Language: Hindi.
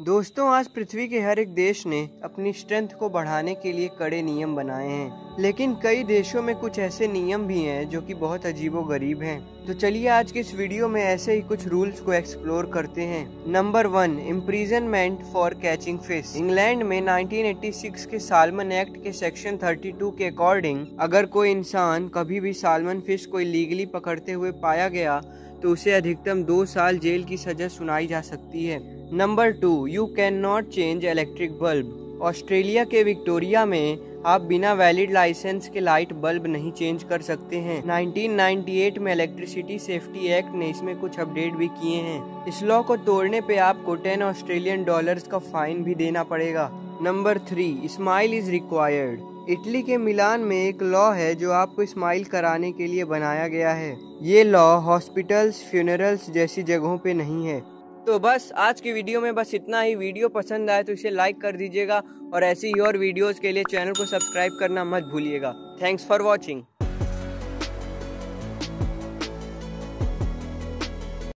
दोस्तों, आज पृथ्वी के हर एक देश ने अपनी स्ट्रेंथ को बढ़ाने के लिए कड़े नियम बनाए हैं। लेकिन कई देशों में कुछ ऐसे नियम भी हैं जो कि बहुत अजीबो गरीब हैं। तो चलिए आज के इस वीडियो में ऐसे ही कुछ रूल्स को एक्सप्लोर करते हैं। Number one imprisonment for catching fish England में 1986 के सालमन एक्ट के सेक्शन 32 के अकॉर्डिंग अगर कोई इंसान कभी भी सालमन फ़िश को इलीगली पकड़ते हुए पाया गया तो उसे अधिकतम दो साल जेल की सजा सुनाई जा सकती है। Number two you can not change electric bulb Australia के विक्टोरिया में आप बिना वैलिड लाइसेंस के लाइट बल्ब नहीं चेंज कर सकते हैं। 1998 में इलेक्ट्रिसिटी सेफ्टी एक्ट ने इसमें कुछ अपडेट भी किए हैं। इस लॉ को तोड़ने पे आपको 10 ऑस्ट्रेलियन डॉलर्स का फाइन भी देना पड़ेगा। Number three smile is required Italy के मिलान में एक लॉ है जो आपको स्माइल कराने के लिए बनाया गया है। ये लॉ हॉस्पिटल्स फ्यूनरल्स जैसी जगहों पे नहीं है। तो बस, आज की वीडियो में बस इतना ही। वीडियो पसंद आए तो इसे लाइक कर दीजिएगा और ऐसी ही और वीडियोज़ के लिए चैनल को सब्सक्राइब करना मत भूलिएगा। Thanks for watching